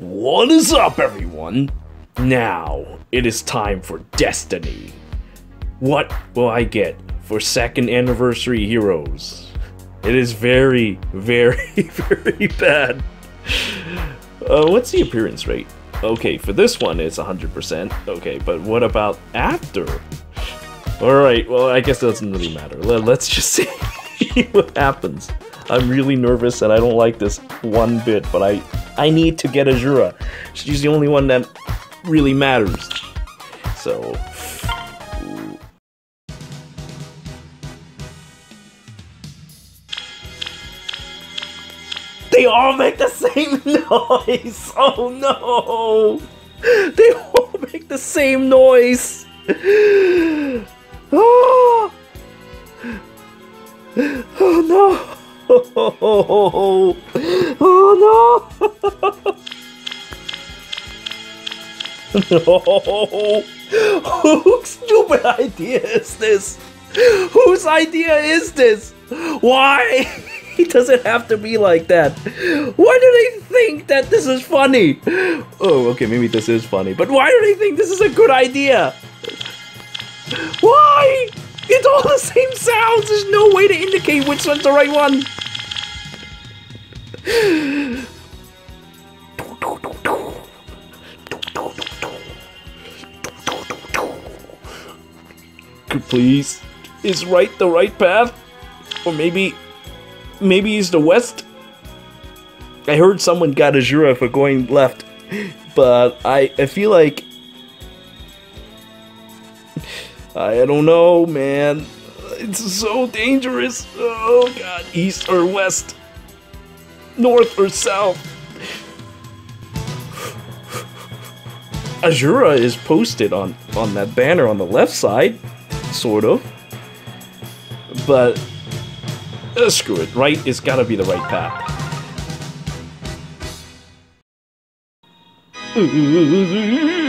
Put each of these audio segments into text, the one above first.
What is up, everyone? Now, it is time for Destiny. What will I get for second anniversary heroes? It is very, very, very bad. Uh, what's the appearance rate? Okay, for this one, it's 100%. Okay, but what about after? Alright, well, I guess it doesn't really matter. Let, let's just see what happens. I'm really nervous and I don't like this one bit, but I, I need to get Azura. She's the only one that really matters. So... They all make the same noise! Oh no! They all make the same noise! Oh, oh no! Oh, no! No! Whose stupid idea is this? Whose idea is this? Why? It doesn't have to be like that. Why do they think that this is funny? Oh, okay, maybe this is funny, but why do they think this is a good idea? Why? It's all the same sounds. There's no way to indicate which one's the right one. Please, is right the right path? Or maybe, maybe he's the west? I heard someone got Azura for going left, but I, I feel like I don't know, man. It's so dangerous. Oh god, east or west, north or south. Azura is posted on on that banner on the left side, sort of. But uh, screw it, right? It's gotta be the right path. Ah!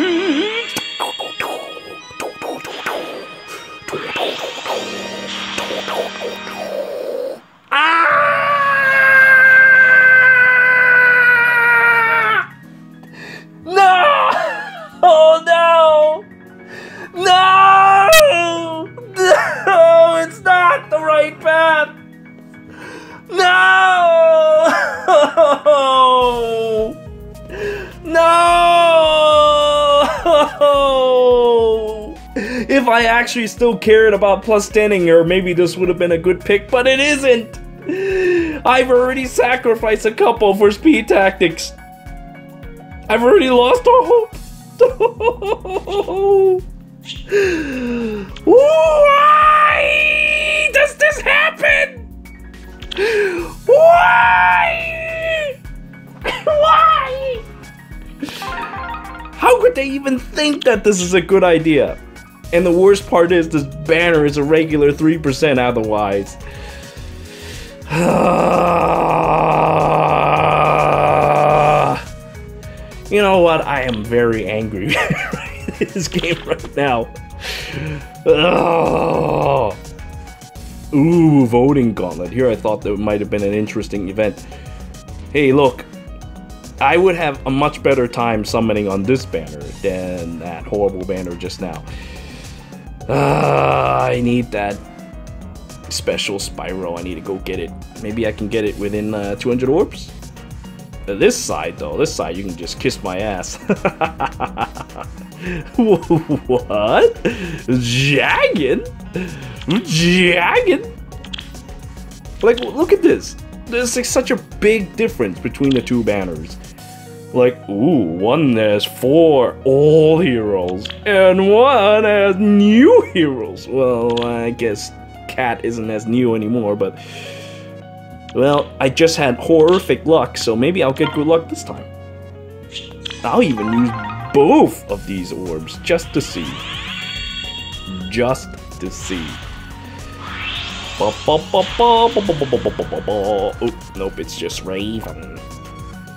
If I actually still cared about plus standing here, maybe this would have been a good pick, but it isn't! I've already sacrificed a couple for speed tactics. I've already lost all hope. Why does this happen? Why? Why? How could they even think that this is a good idea? And the worst part is this banner is a regular 3% otherwise. you know what? I am very angry with this game right now. Ooh, voting gauntlet. Here I thought there might have been an interesting event. Hey, look. I would have a much better time summoning on this banner than that horrible banner just now. Uh, I need that special Spiral. I need to go get it. Maybe I can get it within uh, 200 orbs? Uh, This side, though, this side, you can just kiss my ass. what? Jagged? Jagged? Like, look at this. There's like such a big difference between the two banners. Like, ooh, one has four all heroes, and one has new heroes. Well, I guess Cat isn't as new anymore, but... Well, I just had horrific luck, so maybe I'll get good luck this time. I'll even use both of these orbs, just to see. Just to see. Oh, nope, it's just Raven.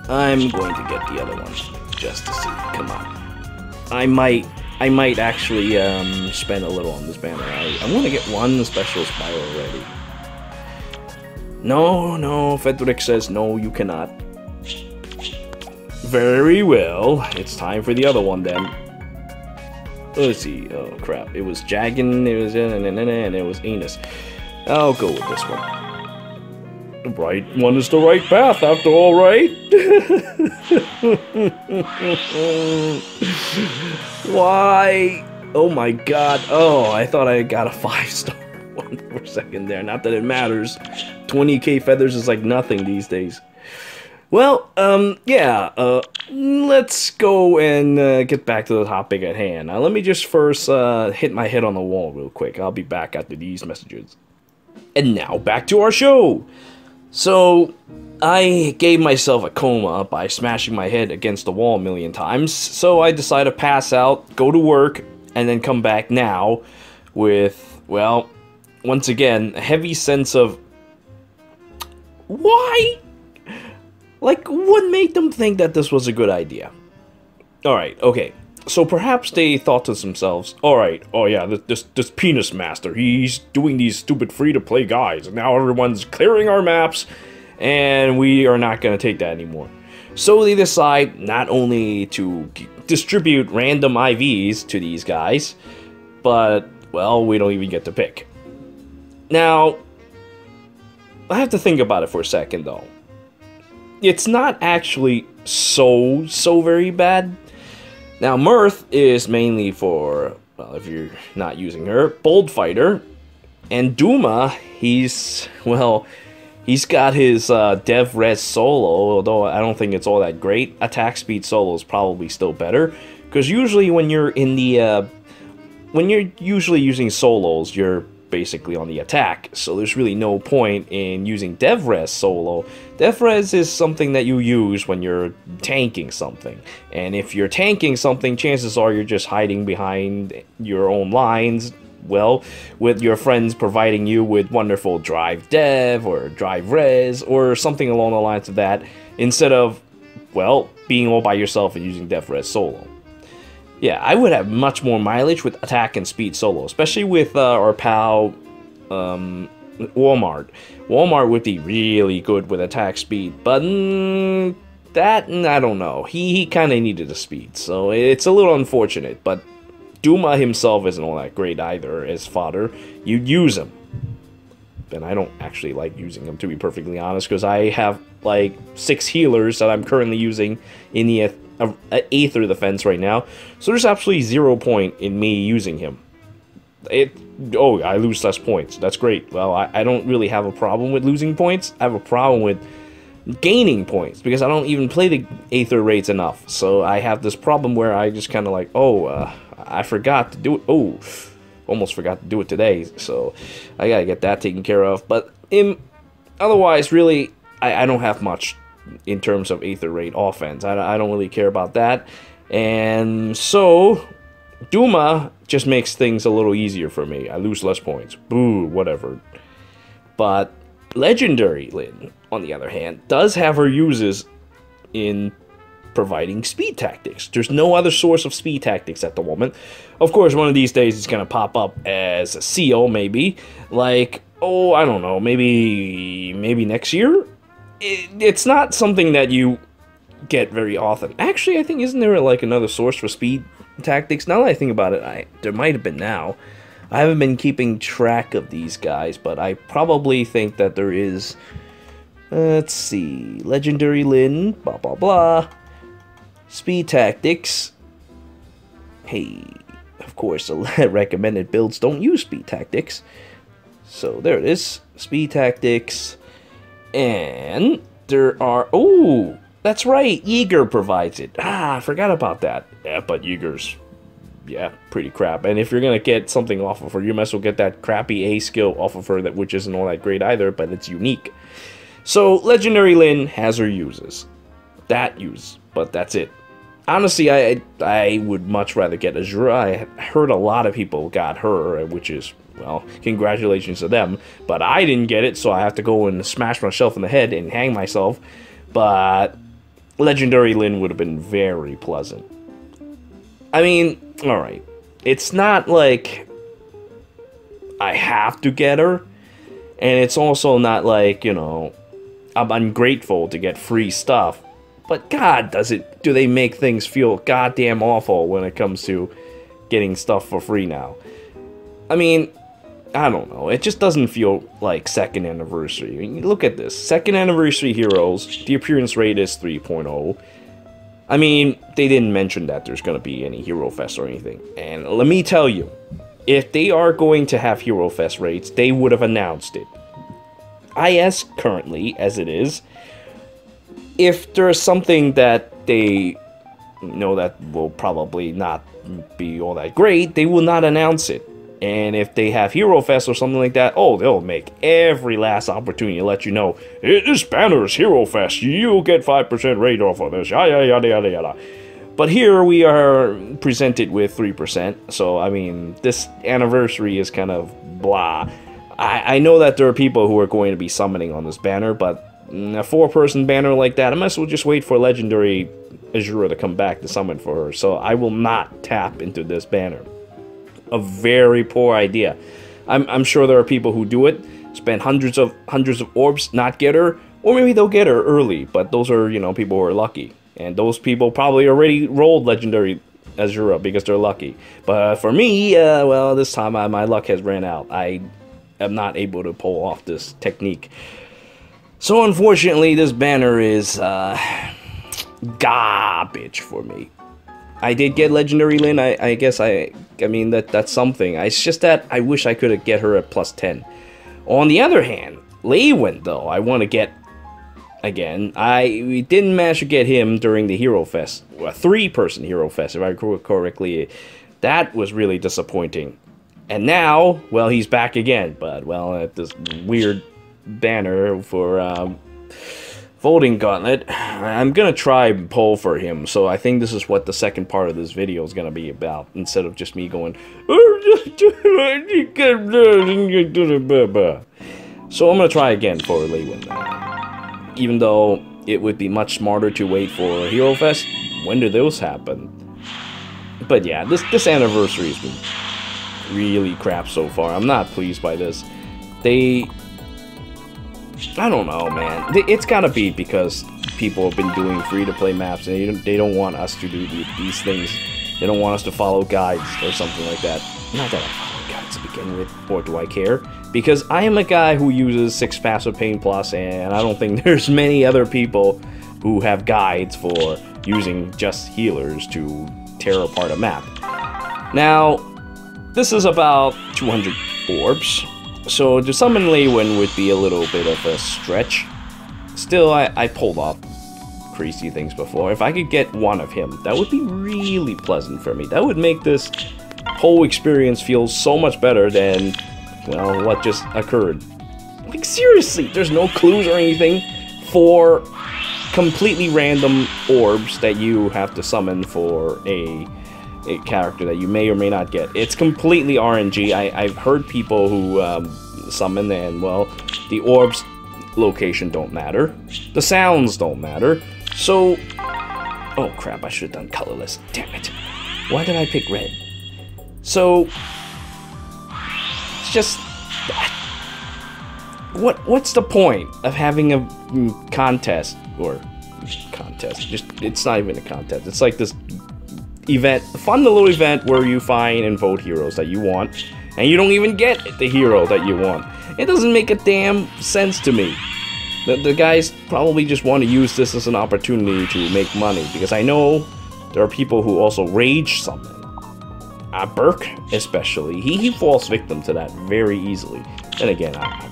I'm going to get the other one just to see. Come on. I might I might actually um, spend a little on this banner. I, I'm gonna get one special spiral already. No, no, Frederick says no, you cannot. Very well. It's time for the other one then. Let's see. Oh crap! It was Jagen. It was and it was Anus. I'll go with this one. The right one is the right path, after all, right? Why? Oh my god. Oh, I thought I got a five star one for a second there. Not that it matters. 20k feathers is like nothing these days. Well, um, yeah, uh, let's go and uh, get back to the topic at hand. Now, let me just first uh, hit my head on the wall real quick. I'll be back after these messages. And now, back to our show. So, I gave myself a coma by smashing my head against the wall a million times, so I decided to pass out, go to work, and then come back now with, well, once again, a heavy sense of why? Like, what made them think that this was a good idea? Alright, okay. So perhaps they thought to themselves, alright, oh yeah, this, this, this penis master, he's doing these stupid free-to-play guys, and now everyone's clearing our maps, and we are not going to take that anymore. So they decide not only to distribute random IVs to these guys, but, well, we don't even get to pick. Now, I have to think about it for a second though. It's not actually so, so very bad. Now, Myrrh is mainly for, well, if you're not using her, Bold Fighter. And Duma, he's, well, he's got his uh, Dev Res solo, although I don't think it's all that great. Attack speed solo is probably still better. Because usually when you're in the, uh, when you're usually using solos, you're basically on the attack, so there's really no point in using DevRes solo. DevRes is something that you use when you're tanking something, and if you're tanking something, chances are you're just hiding behind your own lines, well, with your friends providing you with wonderful drive dev or drive res or something along the lines of that, instead of, well, being all by yourself and using dev res solo. Yeah, I would have much more mileage with attack and speed solo, especially with uh, our pal um, Walmart. Walmart would be really good with attack speed, but mm, that I don't know. He he kind of needed the speed, so it's a little unfortunate. But Duma himself isn't all that great either as fodder. You use him, and I don't actually like using him to be perfectly honest, because I have like six healers that I'm currently using in the a, a Aether defense right now. So there's absolutely zero point in me using him. It oh I lose less points. That's great. Well I, I don't really have a problem with losing points. I have a problem with gaining points because I don't even play the Aether raids enough. So I have this problem where I just kind of like oh uh, I forgot to do it. Oh almost forgot to do it today. So I gotta get that taken care of. But in otherwise really I, I don't have much in terms of Aether Raid offense. I, I don't really care about that. And so, Duma just makes things a little easier for me. I lose less points. Boo, whatever. But Legendary Lyn, on the other hand, does have her uses in providing speed tactics. There's no other source of speed tactics at the moment. Of course, one of these days it's going to pop up as a seal, maybe. Like, oh, I don't know, maybe maybe next year? It, it's not something that you get very often. Actually, I think isn't there like another source for speed tactics? Now that I think about it, I there might have been now. I haven't been keeping track of these guys, but I probably think that there is. Uh, let's see, legendary Lyn, blah blah blah. Speed tactics. Hey, of course, the recommended builds don't use speed tactics. So there it is, speed tactics. And there are... Oh, that's right. Yeager provides it. Ah, I forgot about that. Yeah, but Yeager's... Yeah, pretty crap. And if you're going to get something off of her, you might as well get that crappy A skill off of her, that which isn't all that great either, but it's unique. So, Legendary Lyn has her uses. That use, but that's it. Honestly, I I would much rather get Azura. I heard a lot of people got her, which is well, congratulations to them. But I didn't get it, so I have to go and smash myself in the head and hang myself. But Legendary Lyn would have been very pleasant. I mean, alright. It's not like I have to get her. And it's also not like, you know, I'm ungrateful to get free stuff. but God, does it do they make things feel goddamn awful when it comes to getting stuff for free now? I mean, I don't know. It just doesn't feel like second anniversary. I mean, look at this. Second anniversary heroes, the appearance rate is 3.0. I mean, they didn't mention that there's going to be any Hero Fest or anything. And let me tell you, if they are going to have Hero Fest rates, they would have announced it. IS currently, as it is, if there's something that they know that will probably not be all that great, they will not announce it. And if they have Hero Fest or something like that, oh, they'll make every last opportunity to let you know this banner is Hero Fest. You'll get 5% rate off of this. Yada, yada, yada, yada. But here we are presented with 3%. So, I mean, this anniversary is kind of blah. I, I know that there are people who are going to be summoning on this banner, but a four person banner like that, I might as well just wait for Legendary Azura to come back to summon for her. So I will not tap into this banner. A very poor idea. I'm, I'm sure there are people who do it, spend hundreds of hundreds of orbs, not get her, or maybe they'll get her early, but those are, you know, people who are lucky. And those people probably already rolled Legendary Azura because they're lucky. But for me, uh, well, this time I, my luck has ran out. I am not able to pull off this technique. So unfortunately, this banner is uh, garbage for me. I did get Legendary Lyn. I, I guess I, I mean that that's something. It's just that I wish I could have get her at plus ten. On the other hand, Lewyn though, I want to get again. I we didn't manage to get him during the Hero Fest, a three-person Hero Fest, if I recall correctly. That was really disappointing. And now, well, he's back again, but well, at this weird banner for um, Voting Gauntlet. I'm gonna try and pull for him, so I think this is what the second part of this video is gonna be about, instead of just me going. So I'm gonna try again for Lewyn. Even though it would be much smarter to wait for Hero Fest. When do those happen? But yeah, this this anniversary has been really crap so far. I'm not pleased by this. They I don't know, man. It's gotta be because people have been doing free-to-play maps and they don't, they don't want us to do these things. They don't want us to follow guides or something like that. Not that I follow guides to begin with, or do I care? Because I am a guy who uses 6 Passive Pain Plus, and I don't think there's many other people who have guides for using just healers to tear apart a map. Now, this is about 200 orbs, so to summon Lewyn would be a little bit of a stretch. Still, I, I pulled off crazy things before. If I could get one of him, that would be really pleasant for me. That would make this whole experience feel so much better than, well, what just occurred. Like, seriously, there's no clues or anything for completely random orbs that you have to summon for a character that you may or may not get. It's completely RNG. I, have heard people who um, summon and, well, the orbs location don't matter. The sounds don't matter. So, oh crap, I should have done colorless. Damn it. Why did I pick red? So, it's just... What, what's the point of having a mm, contest, or contest, just, it's not even a contest, it's like this event, fun little event where you find and vote heroes that you want, and you don't even get the hero that you want. It doesn't make a damn sense to me. The, the guys probably just want to use this as an opportunity to make money, because I know there are people who also rage summon. Uh, Burke, especially, he, he falls victim to that very easily. And again, I,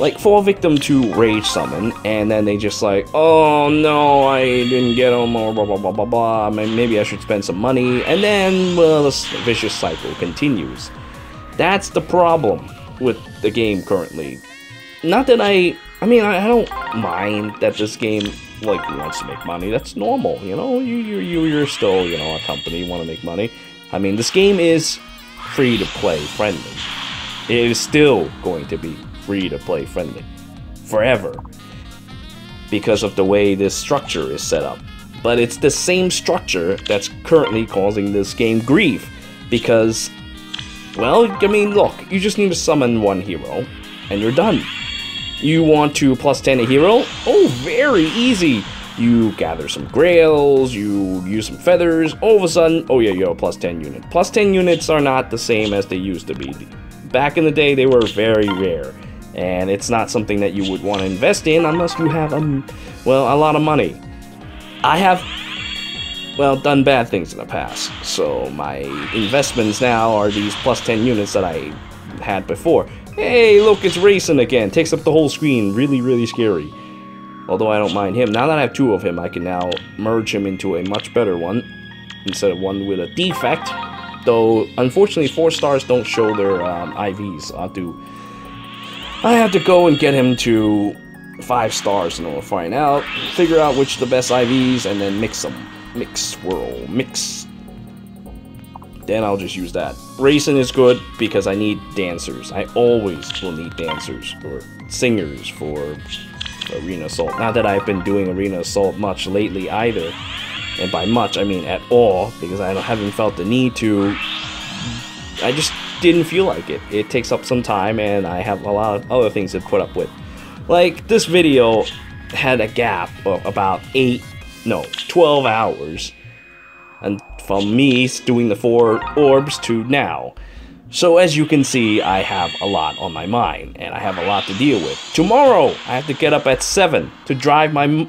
like fall victim to rage summon and then they just like oh no i didn't get them or blah blah blah blah blah. Maybe i should spend some money. And then well this vicious cycle continues. That's the problem with the game currently. Not that i i mean i, I don't mind that this game like wants to make money. That's normal you know? You you, you you're still you know a company you want to make money. I mean this game is free to play friendly. It is still going to be free to play friendly forever because of the way this structure is set up. But it's the same structure that's currently causing this game grief because, well, I mean, look, you just need to summon one hero and you're done. You want to plus 10 a hero? Oh, very easy. You gather some grails, you use some feathers, all of a sudden, oh yeah, you have a plus 10 unit. Plus 10 units are not the same as they used to be. Back in the day, they were very rare. And it's not something that you would want to invest in unless you have, um, well, a lot of money. I have well, done bad things in the past. So my investments now are these plus 10 units that I had before. Hey, look, it's Reyson again. Takes up the whole screen. Really, really scary. Although I don't mind him. Now that I have two of him, I can now merge him into a much better one. Instead of one with a defect. Though, unfortunately, four stars don't show their um, IVs. I'll to... I have to go and get him to five stars and we'll find out. Figure out which the best IVs and then mix them. Mix, swirl, mix. Then I'll just use that. Reyson is good because I need dancers. I always will need dancers or singers for Arena Assault. Not that I've been doing Arena Assault much lately either. And by much, I mean at all, because I haven't felt the need to. I just didn't feel like it. It takes up some time, and I have a lot of other things to put up with. Like, this video had a gap of about 8 no, 12 hours. And from me doing the four orbs to now. So as you can see, I have a lot on my mind, and I have a lot to deal with. Tomorrow, I have to get up at 7 to drive my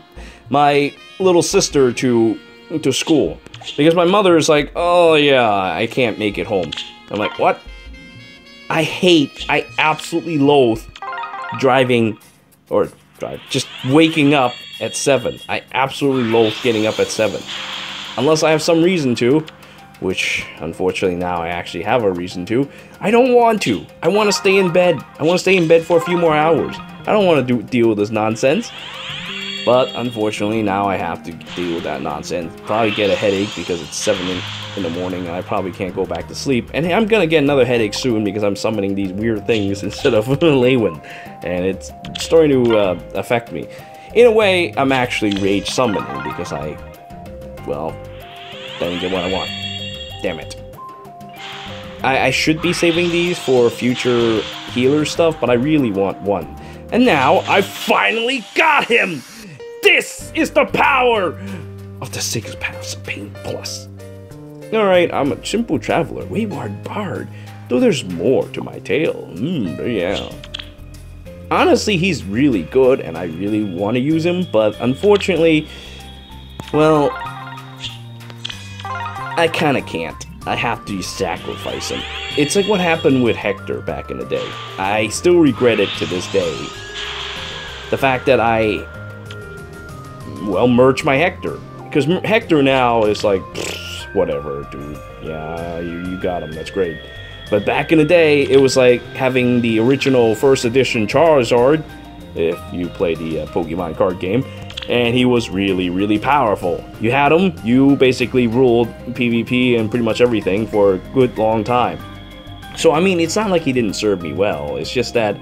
my little sister to to school. Because my mother is like, oh yeah, I can't make it home. I'm like, what? I hate, I absolutely loathe driving, or drive, just waking up at 7. I absolutely loathe getting up at 7. Unless I have some reason to, which unfortunately now I actually have a reason to. I don't want to. I want to stay in bed. I want to stay in bed for a few more hours. I don't want to do, deal with this nonsense. But unfortunately now I have to deal with that nonsense. Probably get a headache because it's 7 in, in the morning and I probably can't go back to sleep. And I'm gonna get another headache soon because I'm summoning these weird things instead of Lewyn. And it's starting to uh, affect me. In a way, I'm actually rage summoning because I, well, didn't get what I want. Damn it. I, I should be saving these for future healer stuff, but I really want one. And now, I finally got him! This is the power of the Sacred Paths of Pain Plus. Alright, I'm a simple traveler, wayward bard, though there's more to my tale. Mmm, yeah honestly, he's really good, and I really want to use him, but unfortunately, well, I kind of can't. I have to sacrifice him. It's like what happened with Hector back in the day. I still regret it to this day. The fact that I, well, merged my Hector. Because Hector now is like, whatever, dude. Yeah, you, you got him, that's great. But back in the day, it was like having the original first edition Charizard, if you play the uh, Pokemon card game, and he was really, really powerful. You had him, you basically ruled PvP and pretty much everything for a good long time. So, I mean, it's not like he didn't serve me well, it's just that,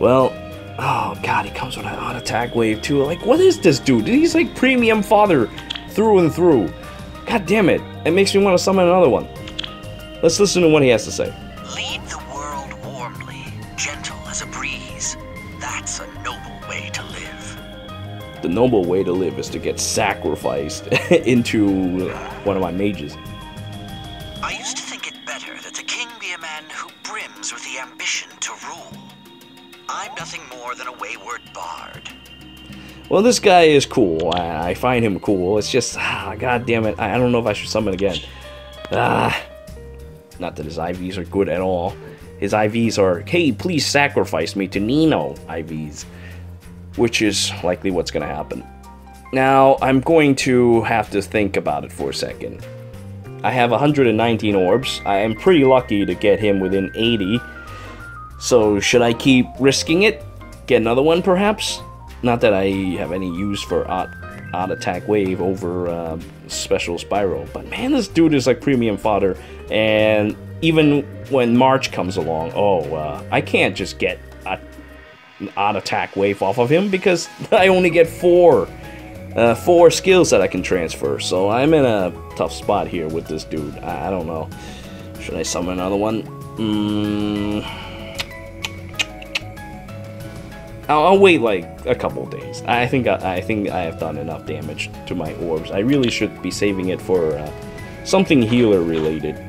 well, oh god, he comes with an odd attack wave too. Like, what is this dude? He's like premium father through and through. God damn it, it makes me want to summon another one. Let's listen to what he has to say. Lead the world warmly, gentle as a breeze. That's a noble way to live. The noble way to live is to get sacrificed into one of my mages. Well, this guy is cool. I, I find him cool. It's just, ah, god damn it. I, I don't know if I should summon again. Ah, not that his IVs are good at all. His IVs are, hey, please sacrifice me to Nino IVs, which is likely what's going to happen. Now, I'm going to have to think about it for a second. I have 119 orbs. I am pretty lucky to get him within 80. So, should I keep risking it? Get another one, perhaps? Not that I have any use for odd, odd attack wave over uh, special Spiral, but man, this dude is like premium fodder and even when March comes along, oh, uh, I can't just get a, an odd attack wave off of him because I only get four, uh, four skills that I can transfer. So I'm in a tough spot here with this dude. I, I don't know. Should I summon another one? Mm. I'll, I'll wait like a couple days. I think I, I, think I have done enough damage to my orbs. I really should be saving it for uh, something healer related.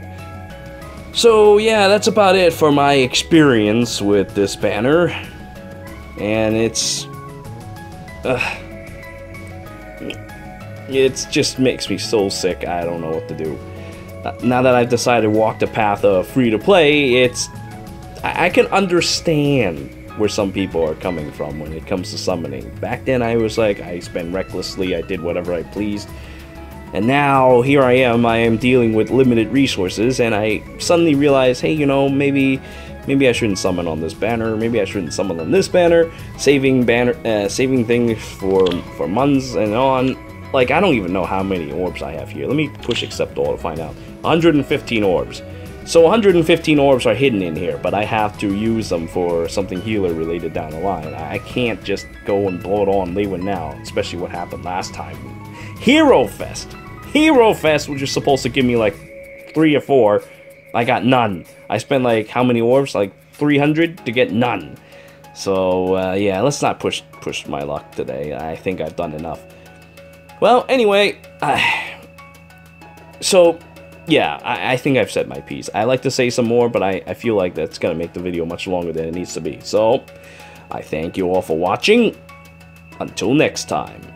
So yeah, that's about it for my experience with this banner, and it's. Uh, it just makes me so sick. I don't know what to do. Now that I've decided to walk the path of free to play, it's I can understand where some people are coming from when it comes to summoning. Back then, I was like, I spent recklessly, I did whatever I pleased. And now, here I am, I am dealing with limited resources, and I suddenly realize, hey, you know, maybe maybe I shouldn't summon on this banner, maybe I shouldn't summon on this banner, saving banner, uh, saving things for, for months and on. Like, I don't even know how many orbs I have here. Let me push accept all to find out. 115 orbs. So 115 orbs are hidden in here, but I have to use them for something healer related down the line. I can't just go and blow it on Lewyn now, especially what happened last time. Hero Fest! Hero Fest, which is supposed to give me like three or four, I got none. I spent like how many orbs? Like 300 to get none. So uh, yeah, let's not push push my luck today. I think I've done enough. Well, anyway, I, so yeah, I, I, think I've said my piece. I like to say some more, but I, I feel like that's going to make the video much longer than it needs to be. So, I thank you all for watching. Until next time.